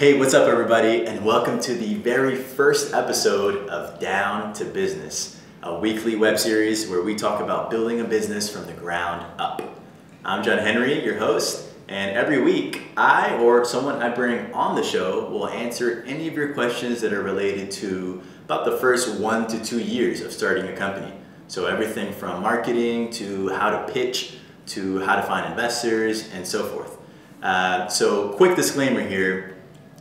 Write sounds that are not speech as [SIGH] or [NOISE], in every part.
Hey, what's up, everybody, and welcome to the very first episode of Down to Business, a weekly web series where we talk about building a business from the ground up. I'm John Henry, your host, and every week I or someone I bring on the show will answer any of your questions that are related to about the first one to two years of starting a company. So, everything from marketing to how to pitch to how to find investors and so forth. Uh, so, quick disclaimer here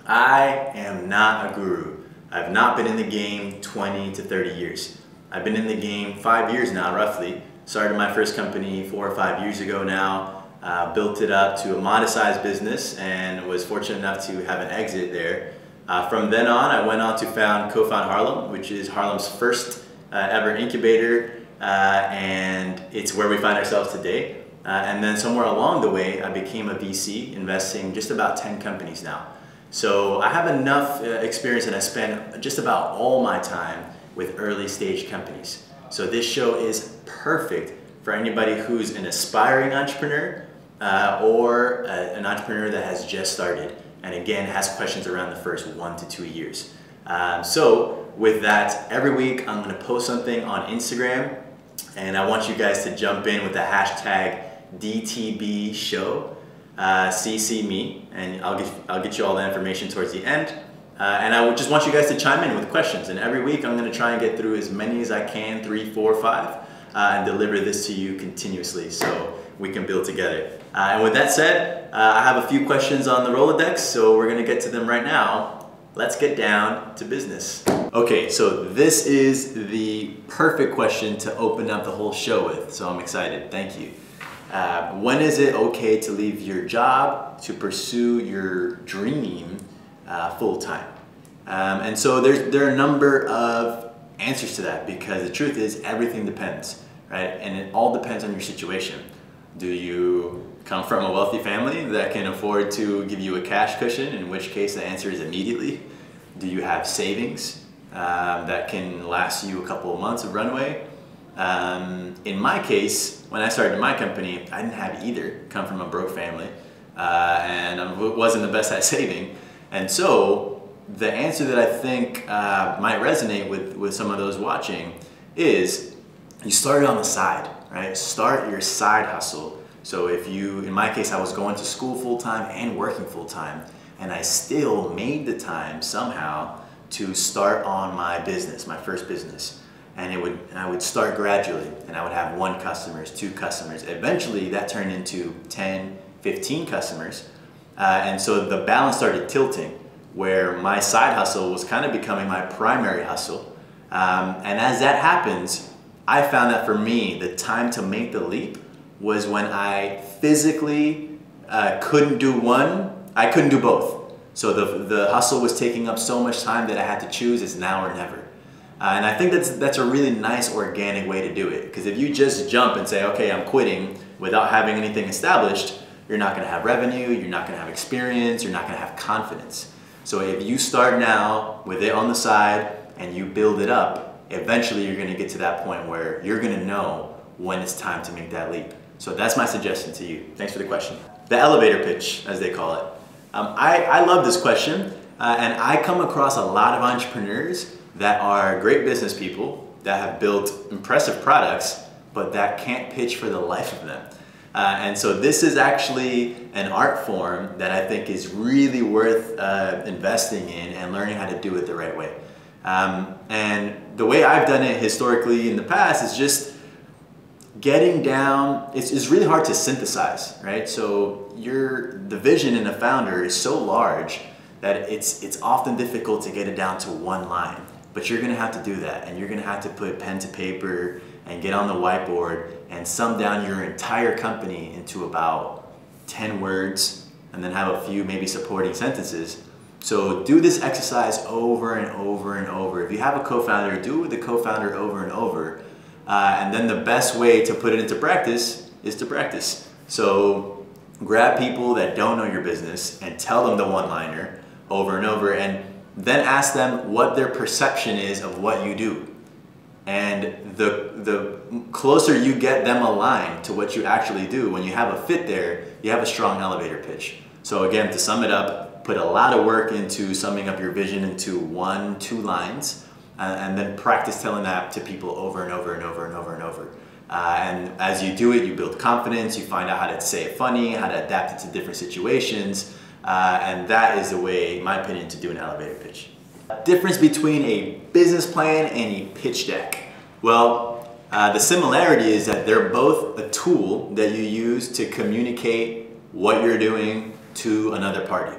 I am not a guru. I've not been in the game 20 to 30 years. I've been in the game five years now, roughly. Started my first company four or five years ago now, uh, built it up to a modest sized business, and was fortunate enough to have an exit there. Uh, from then on, I went on to found Cofound Harlem, which is Harlem's first uh, ever incubator, uh, and it's where we find ourselves today. Uh, and then somewhere along the way, I became a VC, investing just about 10 companies now. So I have enough uh, experience and I spend just about all my time with early stage companies. So this show is perfect for anybody who's an aspiring entrepreneur uh, or a, an entrepreneur that has just started and again has questions around the first one to two years. Um, so with that, every week I'm going to post something on Instagram and I want you guys to jump in with the hashtag DTB show uh, CC me, and I'll get, I'll get you all the information towards the end. Uh, and I just want you guys to chime in with questions. And every week I'm going to try and get through as many as I can, three, four, five, uh, and deliver this to you continuously so we can build together. Uh, and with that said, uh, I have a few questions on the Rolodex, so we're going to get to them right now. Let's get down to business. Okay, so this is the perfect question to open up the whole show with, so I'm excited. Thank you. Uh, when is it okay to leave your job to pursue your dream uh, full time? Um, and so there's, there are a number of answers to that because the truth is everything depends, right? And it all depends on your situation. Do you come from a wealthy family that can afford to give you a cash cushion, in which case the answer is immediately? Do you have savings um, that can last you a couple of months of runway? Um, in my case, when I started my company, I didn't have either. Come from a broke family, uh, and I wasn't the best at [LAUGHS] saving. And so, the answer that I think uh, might resonate with with some of those watching is, you start on the side, right? Start your side hustle. So if you, in my case, I was going to school full time and working full time, and I still made the time somehow to start on my business, my first business and it would I would start gradually and I would have one customers, two customers. Eventually that turned into 10, 15 customers. Uh, and so the balance started tilting where my side hustle was kind of becoming my primary hustle. Um, and as that happens, I found that for me, the time to make the leap was when I physically uh, couldn't do one, I couldn't do both. So the, the hustle was taking up so much time that I had to choose it's now or never. Uh, and I think that's, that's a really nice organic way to do it. Because if you just jump and say, okay, I'm quitting without having anything established, you're not going to have revenue, you're not going to have experience, you're not going to have confidence. So if you start now with it on the side and you build it up, eventually you're going to get to that point where you're going to know when it's time to make that leap. So that's my suggestion to you. Thanks for the question. The elevator pitch, as they call it. Um, I, I love this question, uh, and I come across a lot of entrepreneurs that are great business people that have built impressive products, but that can't pitch for the life of them. Uh, and so this is actually an art form that I think is really worth uh, investing in and learning how to do it the right way. Um, and the way I've done it historically in the past is just getting down, it's, it's really hard to synthesize, right? So your, the vision in a founder is so large that it's, it's often difficult to get it down to one line. But you're gonna have to do that and you're gonna have to put pen to paper and get on the whiteboard and sum down your entire company into about 10 words and then have a few maybe supporting sentences. So do this exercise over and over and over. If you have a co-founder, do it with the co-founder over and over. Uh, and then the best way to put it into practice is to practice. So grab people that don't know your business and tell them the one-liner over and over. And then ask them what their perception is of what you do. And the, the closer you get them aligned to what you actually do, when you have a fit there, you have a strong elevator pitch. So again, to sum it up, put a lot of work into summing up your vision into one, two lines, uh, and then practice telling that to people over and over and over and over and over. Uh, and as you do it, you build confidence, you find out how to say it funny, how to adapt it to different situations, uh, and that is the way, in my opinion, to do an elevator pitch. Difference between a business plan and a pitch deck. Well, uh, the similarity is that they're both a tool that you use to communicate what you're doing to another party.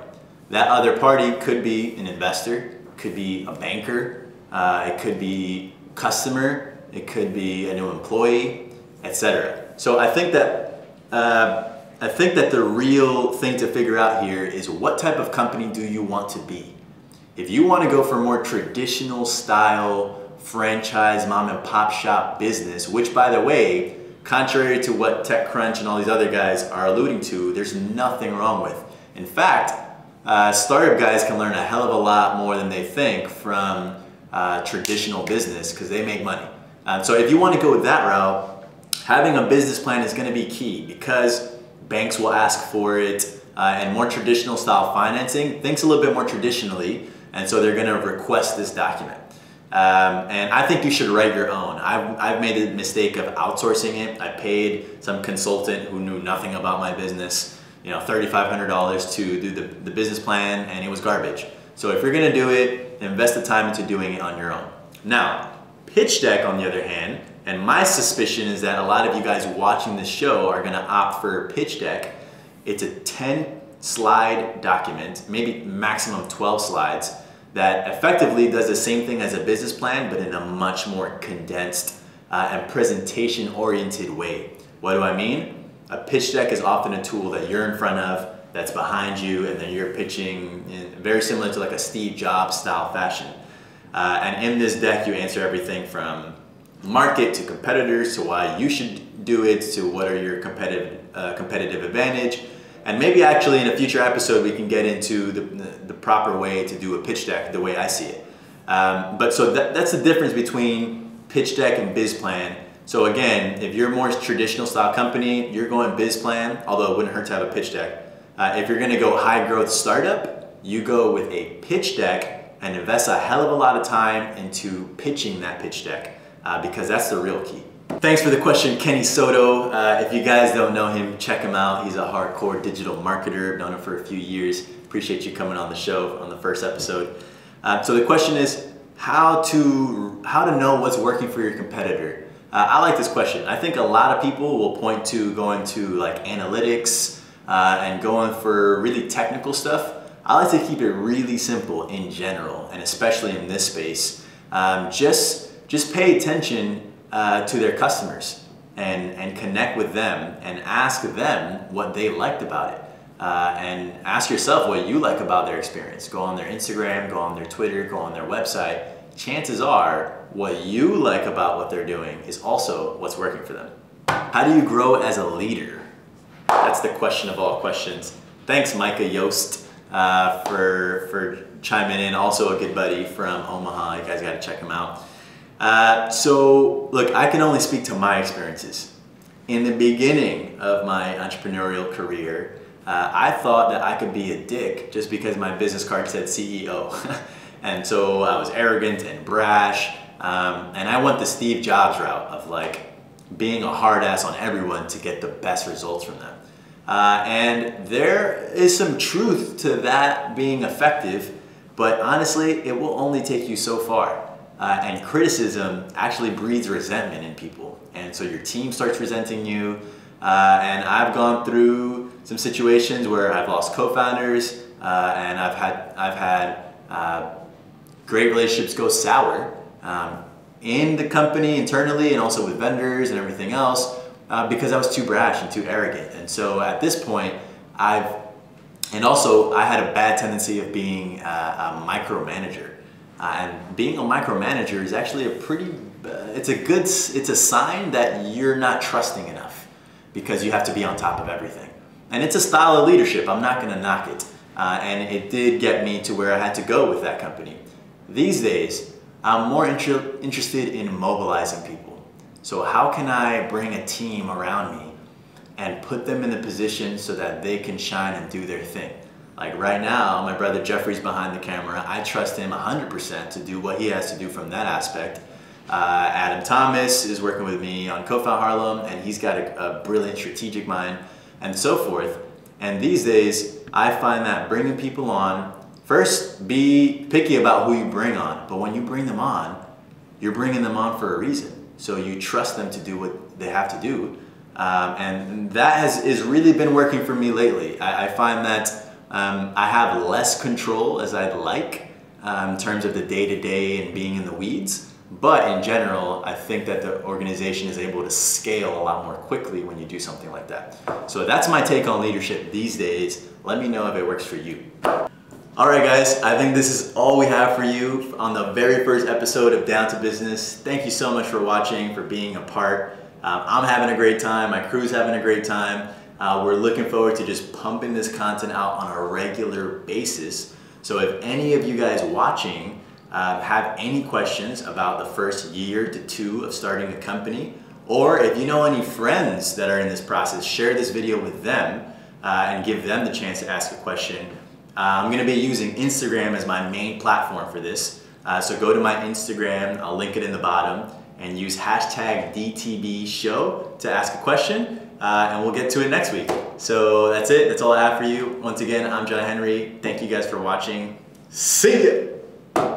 That other party could be an investor, could be a banker, uh, it could be customer, it could be a new employee, etc. So I think that uh, I think that the real thing to figure out here is what type of company do you want to be? If you want to go for more traditional style franchise mom and pop shop business, which by the way, contrary to what TechCrunch and all these other guys are alluding to, there's nothing wrong with. In fact, uh, startup guys can learn a hell of a lot more than they think from uh, traditional business because they make money. Um, so if you want to go that route, having a business plan is going to be key because banks will ask for it uh, and more traditional style financing thinks a little bit more traditionally and so they're going to request this document. Um, and I think you should write your own. I've, I've made the mistake of outsourcing it. I paid some consultant who knew nothing about my business, you know, $3,500 to do the, the business plan and it was garbage. So if you're gonna do it, invest the time into doing it on your own. Now, pitch deck on the other hand, and my suspicion is that a lot of you guys watching this show are gonna opt for pitch deck. It's a 10 slide document, maybe maximum 12 slides that effectively does the same thing as a business plan, but in a much more condensed uh, and presentation oriented way. What do I mean? A pitch deck is often a tool that you're in front of, that's behind you, and then you're pitching very similar to like a Steve Jobs style fashion. Uh, and in this deck, you answer everything from market to competitors to why you should do it to what are your competitive, uh, competitive advantage and maybe actually in a future episode we can get into the, the proper way to do a pitch deck the way I see it. Um, but so that, that's the difference between pitch deck and biz plan. So again, if you're more traditional style company, you're going biz plan, although it wouldn't hurt to have a pitch deck. Uh, if you're gonna go high growth startup, you go with a pitch deck and invest a hell of a lot of time into pitching that pitch deck uh, because that's the real key. Thanks for the question, Kenny Soto. Uh, if you guys don't know him, check him out. He's a hardcore digital marketer. I've known him for a few years. Appreciate you coming on the show on the first episode. Uh, so the question is how to how to know what's working for your competitor. Uh, I like this question. I think a lot of people will point to going to like analytics uh, and going for really technical stuff. I like to keep it really simple in general, and especially in this space. Um, just just pay attention uh, to their customers and, and connect with them and ask them what they liked about it. Uh, and ask yourself what you like about their experience. Go on their Instagram, go on their Twitter, go on their website. Chances are what you like about what they're doing is also what's working for them. How do you grow as a leader? That's the question of all questions. Thanks, Micah Yost, uh, for, for chiming in. Also a good buddy from Omaha. You guys got to check him out. Uh, so, look, I can only speak to my experiences. In the beginning of my entrepreneurial career, uh, I thought that I could be a dick just because my business card said CEO. [LAUGHS] and so I was arrogant and brash. Um, and I went the Steve Jobs route of like being a hard ass on everyone to get the best results from them. Uh, and there is some truth to that being effective, but honestly, it will only take you so far. Uh, and criticism actually breeds resentment in people. And so your team starts resenting you. Uh, and I've gone through some situations where I've lost co-founders uh, and I've had, I've had uh, great relationships go sour um, in the company internally and also with vendors and everything else uh, because I was too brash and too arrogant. And so at this point, I've, and also I had a bad tendency of being a micromanager. Uh, and being a micromanager is actually a pretty, uh, it's a good, it's a sign that you're not trusting enough because you have to be on top of everything. And it's a style of leadership, I'm not gonna knock it. Uh, and it did get me to where I had to go with that company. These days, I'm more inter interested in mobilizing people. So how can I bring a team around me and put them in the position so that they can shine and do their thing? Like right now, my brother Jeffrey's behind the camera. I trust him 100% to do what he has to do from that aspect. Uh, Adam Thomas is working with me on Cofound Harlem, and he's got a, a brilliant strategic mind, and so forth. And these days, I find that bringing people on, first, be picky about who you bring on, but when you bring them on, you're bringing them on for a reason. So you trust them to do what they have to do. Um, and that has, has really been working for me lately. I, I find that um, I have less control as I'd like um, in terms of the day to day and being in the weeds. But in general, I think that the organization is able to scale a lot more quickly when you do something like that. So that's my take on leadership these days. Let me know if it works for you. All right, guys, I think this is all we have for you on the very first episode of Down to Business. Thank you so much for watching, for being a part. Um, I'm having a great time, my crew's having a great time. Uh, we're looking forward to just pumping this content out on a regular basis. So if any of you guys watching uh, have any questions about the first year to two of starting a company, or if you know any friends that are in this process, share this video with them uh, and give them the chance to ask a question. Uh, I'm gonna be using Instagram as my main platform for this. Uh, so go to my Instagram, I'll link it in the bottom, and use hashtag DTB show to ask a question, uh, and we'll get to it next week. So that's it, that's all I have for you. Once again, I'm John Henry. Thank you guys for watching. See ya!